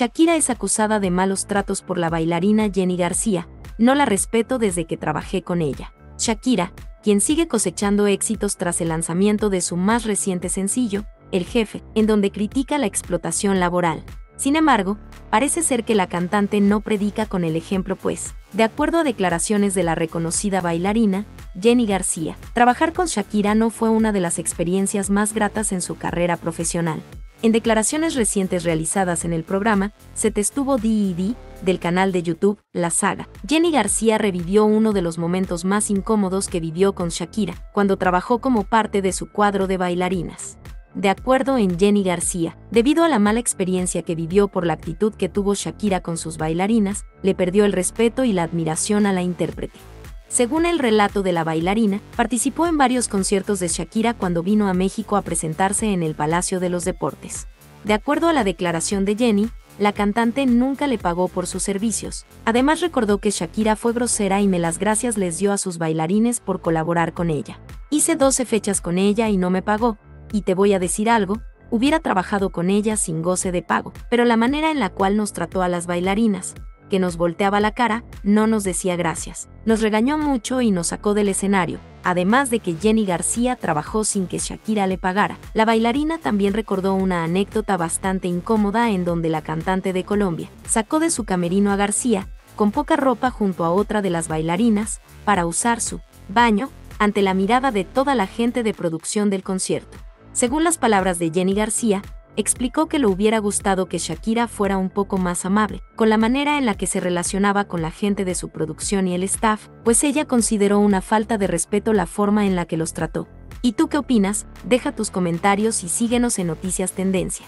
Shakira es acusada de malos tratos por la bailarina Jenny García, no la respeto desde que trabajé con ella. Shakira, quien sigue cosechando éxitos tras el lanzamiento de su más reciente sencillo, El Jefe, en donde critica la explotación laboral. Sin embargo, parece ser que la cantante no predica con el ejemplo pues, de acuerdo a declaraciones de la reconocida bailarina, Jenny García, trabajar con Shakira no fue una de las experiencias más gratas en su carrera profesional. En declaraciones recientes realizadas en el programa, se testuvo D&D del canal de YouTube La Saga. Jenny García revivió uno de los momentos más incómodos que vivió con Shakira, cuando trabajó como parte de su cuadro de bailarinas. De acuerdo en Jenny García, debido a la mala experiencia que vivió por la actitud que tuvo Shakira con sus bailarinas, le perdió el respeto y la admiración a la intérprete. Según el relato de la bailarina, participó en varios conciertos de Shakira cuando vino a México a presentarse en el Palacio de los Deportes. De acuerdo a la declaración de Jenny, la cantante nunca le pagó por sus servicios. Además recordó que Shakira fue grosera y me las gracias les dio a sus bailarines por colaborar con ella. Hice 12 fechas con ella y no me pagó. Y te voy a decir algo, hubiera trabajado con ella sin goce de pago, pero la manera en la cual nos trató a las bailarinas, que nos volteaba la cara, no nos decía gracias. Nos regañó mucho y nos sacó del escenario, además de que Jenny García trabajó sin que Shakira le pagara. La bailarina también recordó una anécdota bastante incómoda en donde la cantante de Colombia sacó de su camerino a García, con poca ropa junto a otra de las bailarinas, para usar su baño, ante la mirada de toda la gente de producción del concierto. Según las palabras de Jenny García, explicó que le hubiera gustado que Shakira fuera un poco más amable, con la manera en la que se relacionaba con la gente de su producción y el staff, pues ella consideró una falta de respeto la forma en la que los trató. ¿Y tú qué opinas? Deja tus comentarios y síguenos en Noticias Tendencia.